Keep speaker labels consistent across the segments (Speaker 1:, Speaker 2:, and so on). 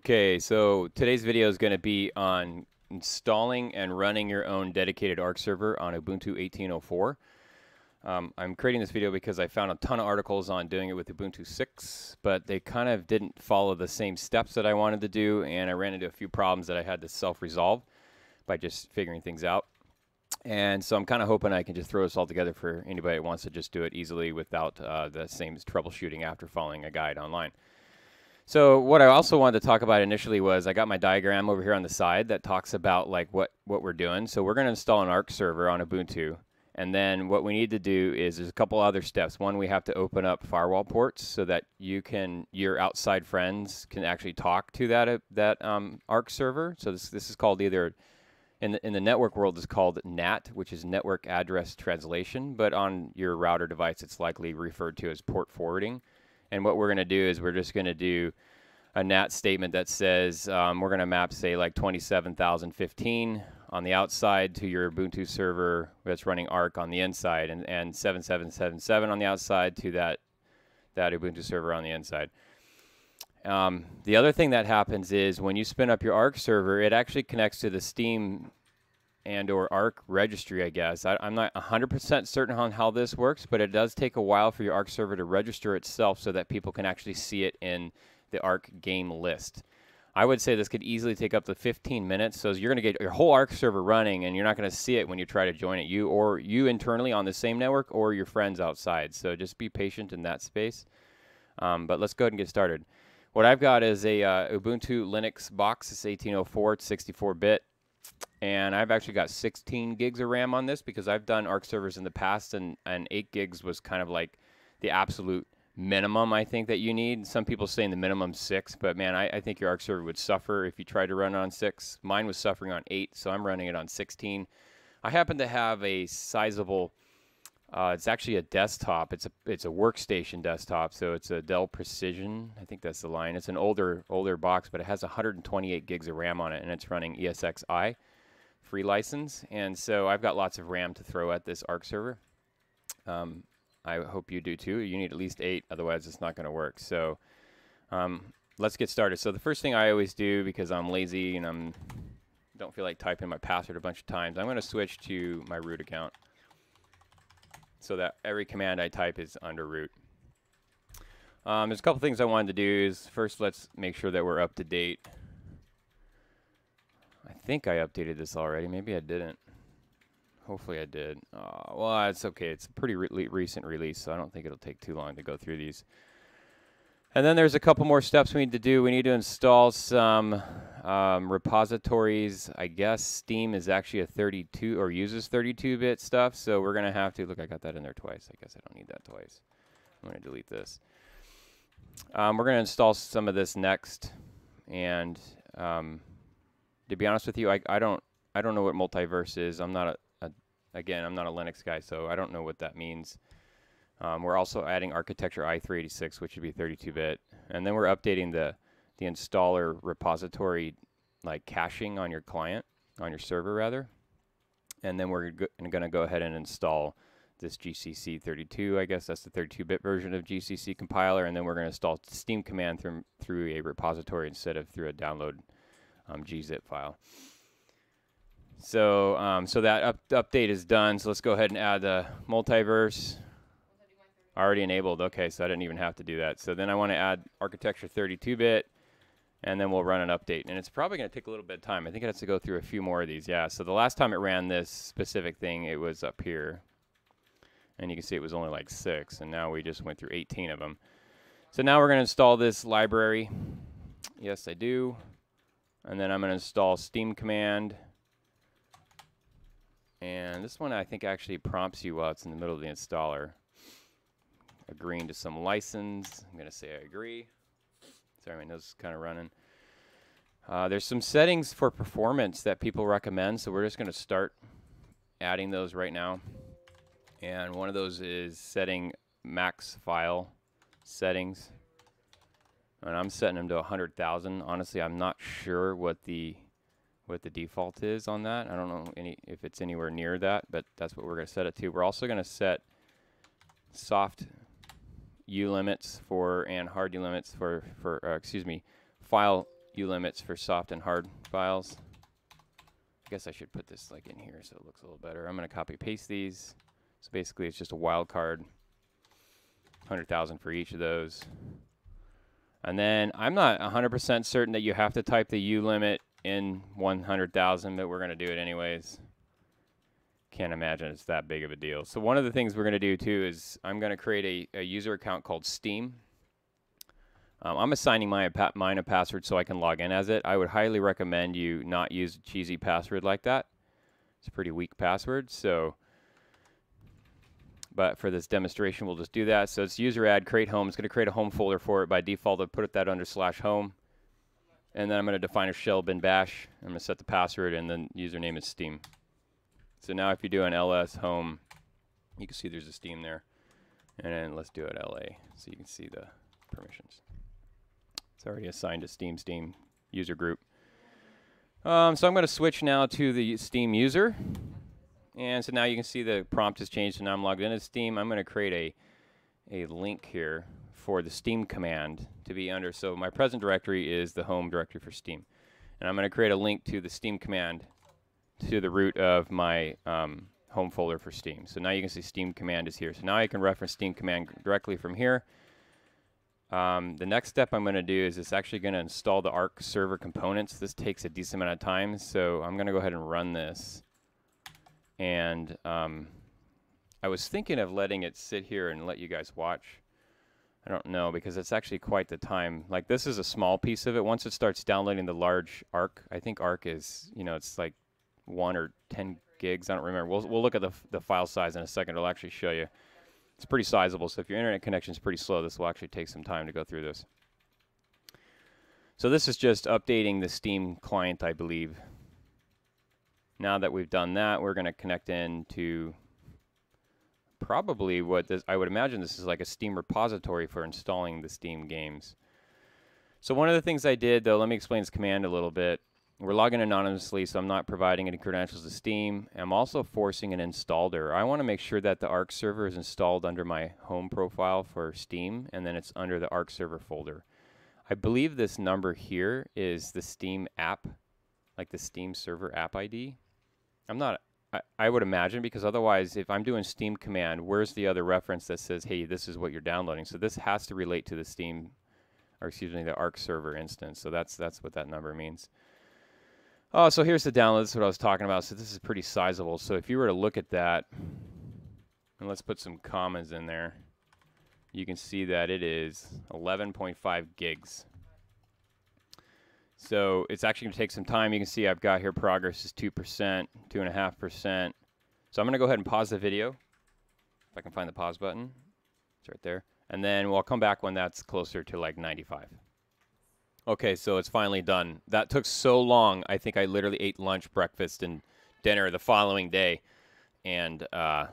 Speaker 1: Okay, so today's video is going to be on installing and running your own dedicated ARK server on Ubuntu 18.04. Um, I'm creating this video because I found a ton of articles on doing it with Ubuntu 6, but they kind of didn't follow the same steps that I wanted to do, and I ran into a few problems that I had to self-resolve by just figuring things out. And so I'm kind of hoping I can just throw this all together for anybody that wants to just do it easily without uh, the same troubleshooting after following a guide online. So what I also wanted to talk about initially was I got my diagram over here on the side that talks about like what, what we're doing. So we're going to install an ARK server on Ubuntu. And then what we need to do is there's a couple other steps. One, we have to open up firewall ports so that you can, your outside friends can actually talk to that, uh, that um, ARK server. So this, this is called either, in the, in the network world, is called NAT, which is Network Address Translation. But on your router device, it's likely referred to as port forwarding. And what we're going to do is we're just going to do a NAT statement that says um, we're going to map, say, like 27,015 on the outside to your Ubuntu server that's running ARK on the inside, and, and 7777 on the outside to that, that Ubuntu server on the inside. Um, the other thing that happens is when you spin up your ARK server, it actually connects to the Steam and or ARK registry, I guess. I, am not 100% certain on how this works, but it does take a while for your ARK server to register itself so that people can actually see it in the ARK game list. I would say this could easily take up to 15 minutes. So you're going to get your whole ARK server running, and you're not going to see it when you try to join it. You or you internally on the same network, or your friends outside. So just be patient in that space. Um, but let's go ahead and get started. What I've got is a uh, Ubuntu Linux box. It's 1804. It's 64-bit and I've actually got 16 gigs of RAM on this because I've done ARK servers in the past, and, and 8 gigs was kind of like the absolute minimum I think that you need. Some people say in the minimum 6, but man, I, I think your ARK server would suffer if you tried to run it on 6. Mine was suffering on 8, so I'm running it on 16. I happen to have a sizable, uh, it's actually a desktop. It's a it's a workstation desktop, so it's a Dell Precision. I think that's the line. It's an older older box, but it has 128 gigs of RAM on it, and it's running ESXi free license. And so I've got lots of RAM to throw at this ARK server. Um, I hope you do too. You need at least eight, otherwise it's not going to work. So um, let's get started. So the first thing I always do, because I'm lazy and I'm don't feel like typing my password a bunch of times, I'm going to switch to my root account so that every command I type is under root. Um, there's a couple things I wanted to do. Is first, let's make sure that we're up to date think I updated this already. Maybe I didn't. Hopefully I did. Uh, well, it's okay. It's a pretty re recent release, so I don't think it'll take too long to go through these. And then there's a couple more steps we need to do. We need to install some um, repositories. I guess Steam is actually a 32 or uses 32-bit stuff, so we're going to have to look. I got that in there twice. I guess I don't need that twice. I'm to delete this. Um, we're going to install some of this next, and um, to be honest with you, I, I don't I don't know what multiverse is. I'm not a, a again I'm not a Linux guy, so I don't know what that means. Um, we're also adding architecture i386, which would be 32-bit, and then we're updating the the installer repository like caching on your client on your server rather, and then we're going to go ahead and install this GCC 32. I guess that's the 32-bit version of GCC compiler, and then we're going to install Steam command through through a repository instead of through a download um, gzip file. So, um, so that up update is done. So let's go ahead and add the multiverse. Already enabled. Okay, so I didn't even have to do that. So then I want to add architecture 32-bit, and then we'll run an update. And it's probably going to take a little bit of time. I think it has to go through a few more of these. Yeah, so the last time it ran this specific thing, it was up here. And you can see it was only like six, and now we just went through 18 of them. So now we're going to install this library. Yes, I do. And then I'm going to install Steam command. And this one I think actually prompts you while it's in the middle of the installer. Agreeing to some license. I'm going to say I agree. Sorry, my nose is kind of running. Uh, there's some settings for performance that people recommend, so we're just going to start adding those right now. And one of those is setting max file settings and I'm setting them to 100,000. Honestly, I'm not sure what the what the default is on that. I don't know any if it's anywhere near that, but that's what we're going to set it to. We're also going to set soft ulimits for and hard ulimits for for uh, excuse me file ulimits for soft and hard files. I guess I should put this like in here so it looks a little better. I'm going to copy paste these. So basically it's just a wildcard, 100,000 for each of those. And then I'm not 100% certain that you have to type the ulimit in 100,000, but we're going to do it anyways. Can't imagine it's that big of a deal. So one of the things we're going to do too is I'm going to create a, a, user account called Steam. Um, I'm assigning my, mine a password so I can log in as it. I would highly recommend you not use a cheesy password like that. It's a pretty weak password. So but for this demonstration, we'll just do that. So it's user add create home. It's going to create a home folder for it by default. I'll put it that under slash home. And then I'm going to define a shell bin bash. I'm going to set the password and then username is Steam. So now if you do an ls home, you can see there's a Steam there. And then let's do it LA so you can see the permissions. It's already assigned to Steam Steam user group. Um, so I'm going to switch now to the Steam user. And so now you can see the prompt has changed and I'm logged into Steam. I'm going to create a, a link here for the Steam command to be under. So my present directory is the home directory for Steam. And I'm going to create a link to the Steam command to the root of my um, home folder for Steam. So now you can see Steam command is here. So now I can reference Steam command directly from here. Um, the next step I'm going to do is it's actually going to install the ARK server components. This takes a decent amount of time, so I'm going to go ahead and run this. And um, I was thinking of letting it sit here and let you guys watch. I don't know because it's actually quite the time. Like this is a small piece of it. Once it starts downloading the large ARK, I think ARK is, you know, it's like one or 10 gigs. I don't remember. We'll, we'll look at the, the file size in a second. It'll actually show you. It's pretty sizable. So if your internet connection is pretty slow, this will actually take some time to go through this. So this is just updating the Steam client, I believe. Now that we've done that, we're going to connect into probably what this, I would imagine this is like a Steam repository for installing the Steam games. So one of the things I did, though, let me explain this command a little bit. We're logging anonymously, so I'm not providing any credentials to Steam. I'm also forcing an installer. I want to make sure that the ARK server is installed under my home profile for Steam, and then it's under the ARK server folder. I believe this number here is the Steam app, like the Steam server app ID. I'm not. I, I would imagine because otherwise, if I'm doing Steam command, where's the other reference that says, "Hey, this is what you're downloading"? So this has to relate to the Steam, or excuse me, the ARK server instance. So that's that's what that number means. Oh, so here's the download. This is what I was talking about. So this is pretty sizable. So if you were to look at that, and let's put some commas in there, you can see that it is 11.5 gigs. So it's actually going to take some time. You can see I've got here progress is 2%, 2.5%. So I'm going to go ahead and pause the video. If I can find the pause button. It's right there. And then we'll come back when that's closer to like 95. Okay, so it's finally done. That took so long. I think I literally ate lunch, breakfast, and dinner the following day. And, uh,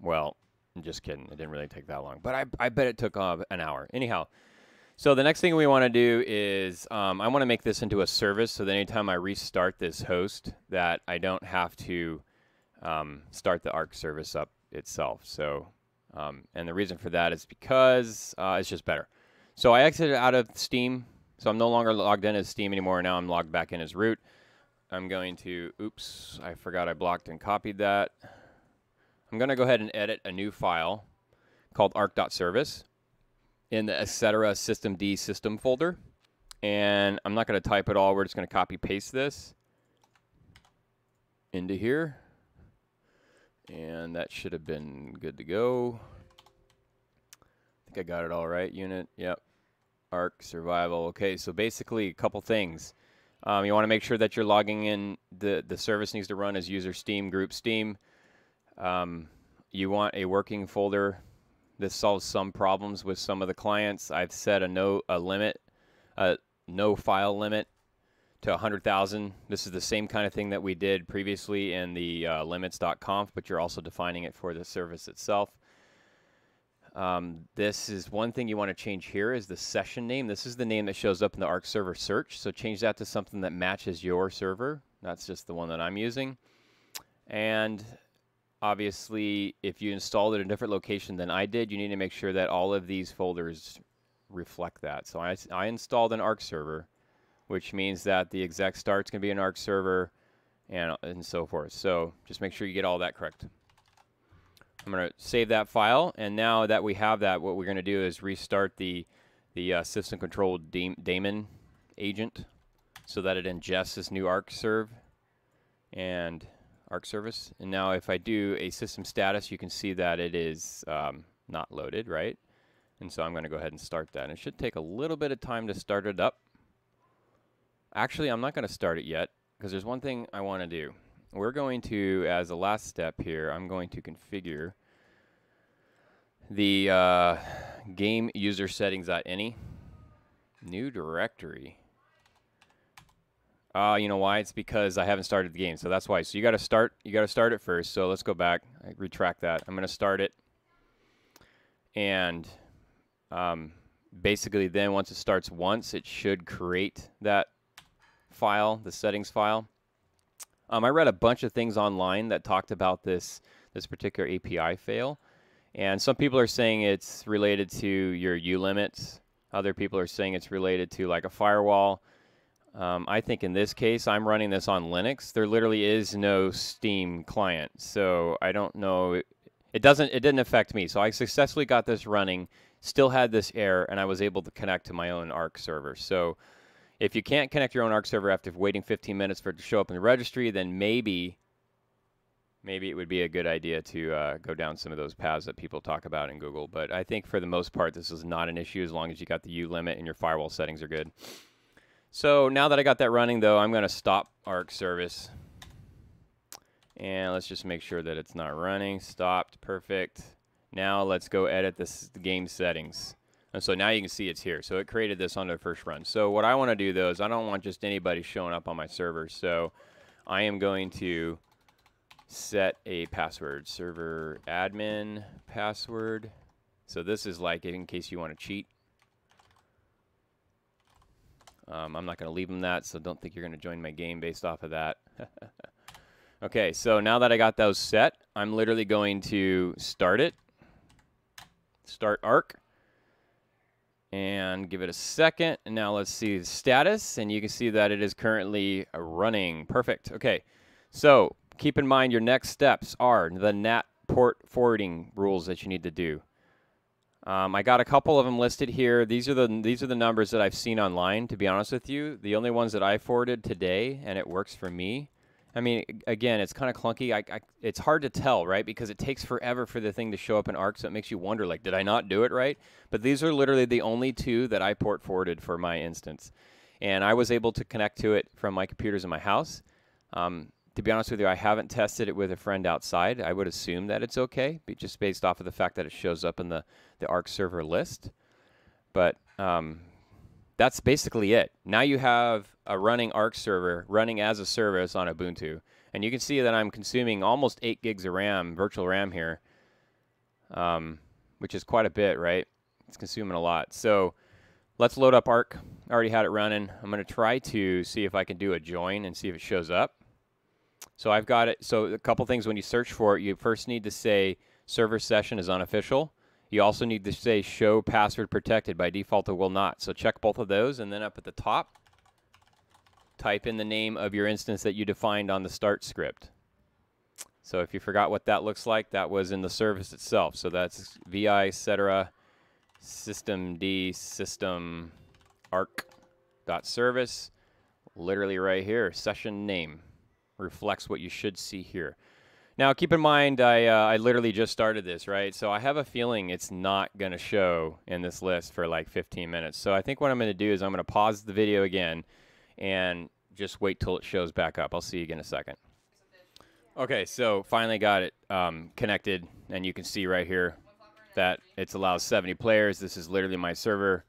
Speaker 1: well, I'm just kidding. It didn't really take that long. But I, I bet it took uh, an hour. Anyhow, so the next thing we want to do is um, I want to make this into a service so that anytime I restart this host that I don't have to um, start the ARK service up itself. So, um, and the reason for that is because uh, it's just better. So I exited out of Steam. So I'm no longer logged in as Steam anymore. Now I'm logged back in as root. I'm going to, oops, I forgot I blocked and copied that. I'm going to go ahead and edit a new file called arc.service in the etc systemd system folder. And I'm not going to type it all. We're just going to copy paste this into here. And that should have been good to go. I think I got it all right. Unit, yep. ARK, survival. Okay, so basically a couple things. Um, you want to make sure that you're logging in. The, the service needs to run as user Steam, group Steam. Um, you want a working folder this solves some problems with some of the clients. I've set a no a limit, a no file limit to 100,000. This is the same kind of thing that we did previously in the uh, limits.conf, but you're also defining it for the service itself. Um, this is one thing you want to change here is the session name. This is the name that shows up in the ARK server search. So change that to something that matches your server. That's just the one that I'm using. And obviously, if you installed it in a different location than I did, you need to make sure that all of these folders reflect that. So I, I installed an ARK server which means that the exec start's going to be an ARK server and, and so forth. So just make sure you get all that correct. I'm going to save that file, and now that we have that, what we're going to do is restart the, the uh, system control daemon agent so that it ingests this new ARK serve and ARK service. And now if I do a system status, you can see that it is um, not loaded, right? And so I'm going to go ahead and start that. And it should take a little bit of time to start it up. Actually, I'm not going to start it yet because there's one thing I want to do. We're going to, as a last step here, I'm going to configure the uh, game user settings.ini new directory. Uh, you know why? It's because I haven't started the game, so that's why. So you got to start. You got to start it first. So let's go back. I retract that. I'm going to start it, and um, basically, then once it starts once, it should create that file, the settings file. Um, I read a bunch of things online that talked about this this particular API fail, and some people are saying it's related to your ulimits. Other people are saying it's related to like a firewall. Um, I think in this case, I'm running this on Linux. There literally is no Steam client, so I don't know. It, doesn't. It didn't affect me. So I successfully got this running. Still had this error, and I was able to connect to my own ARK server. So if you can't connect your own ARK server after waiting 15 minutes for it to show up in the registry, then maybe maybe it would be a good idea to uh, go down some of those paths that people talk about in Google. But I think for the most part, this is not an issue as long as you got the ulimit and your firewall settings are good. So now that I got that running, though, I'm going to stop ARK service. And let's just make sure that it's not running. Stopped. Perfect. Now let's go edit this game settings. And so now you can see it's here. So it created this on the first run. So what I want to do, though, is I don't want just anybody showing up on my server. So I am going to set a password. Server admin password. So this is like in case you want to cheat. Um, I'm not going to leave them that, so don't think you're going to join my game based off of that. okay, so now that I got those set, I'm literally going to start it. Start ARK. And give it a second. And now let's see the status. And you can see that it is currently running. Perfect. Okay, so keep in mind your next steps are the NAT port forwarding rules that you need to do. Um, I got a couple of them listed here. These are the these are the numbers that I've seen online. To be honest with you, the only ones that I forwarded today, and it works for me. I mean, again, it's kind of clunky. I, I, it's hard to tell, right? Because it takes forever for the thing to show up in ARK, so it makes you wonder, like, did I not do it right? But these are literally the only two that I port forwarded for my instance, and I was able to connect to it from my computers in my house. Um, to be honest with you, I haven't tested it with a friend outside. I would assume that it's okay, just based off of the fact that it shows up in the, the ARK server list. But um, that's basically it. Now you have a running ARK server running as a service on Ubuntu. And you can see that I'm consuming almost 8 gigs of RAM, virtual RAM here, um, which is quite a bit, right? It's consuming a lot. So let's load up ARK. I already had it running. I'm going to try to see if I can do a join and see if it shows up. So I've got it. So a couple things when you search for it, you first need to say server session is unofficial. You also need to say show password protected. By default, it will not. So check both of those. And then up at the top, type in the name of your instance that you defined on the start script. So if you forgot what that looks like, that was in the service itself. So that's vi etc systemd system arc dot service literally right here session name reflects what you should see here. Now, keep in mind, I, uh, I literally just started this, right? So I have a feeling it's not going to show in this list for like 15 minutes. So I think what I'm going to do is I'm going to pause the video again and just wait till it shows back up. I'll see you again in a second. Okay, so finally got it um, connected, and you can see right here that it allows 70 players. This is literally my server.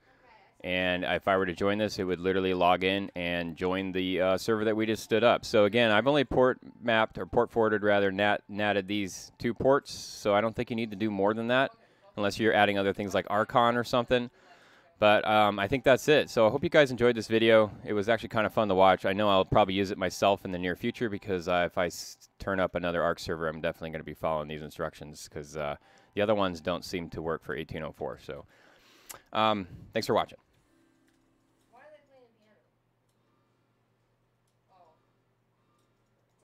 Speaker 1: And if I were to join this, it would literally log in and join the uh, server that we just stood up. So again, I've only port mapped or port forwarded rather nat natted these two ports. So I don't think you need to do more than that unless you're adding other things like Archon or something. But um, I think that's it. So I hope you guys enjoyed this video. It was actually kind of fun to watch. I know I'll probably use it myself in the near future because uh, if I turn up another ARK server, I'm definitely going to be following these instructions because uh, the other ones don't seem to work for 1804. So um, thanks for watching.